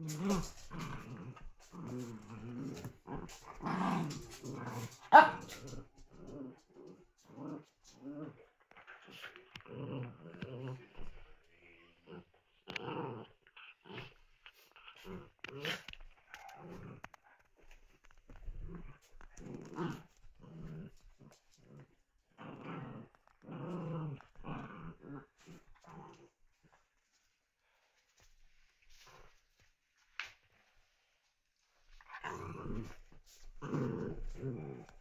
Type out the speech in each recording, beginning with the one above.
Mm-hmm. Mm.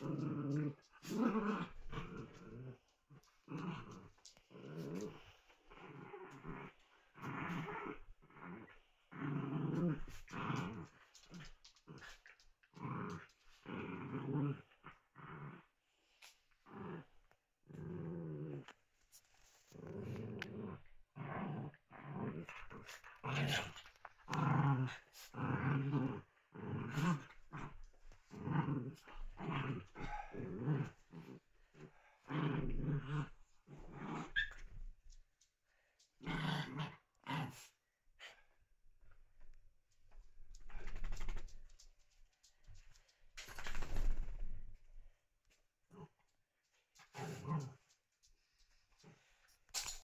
I know.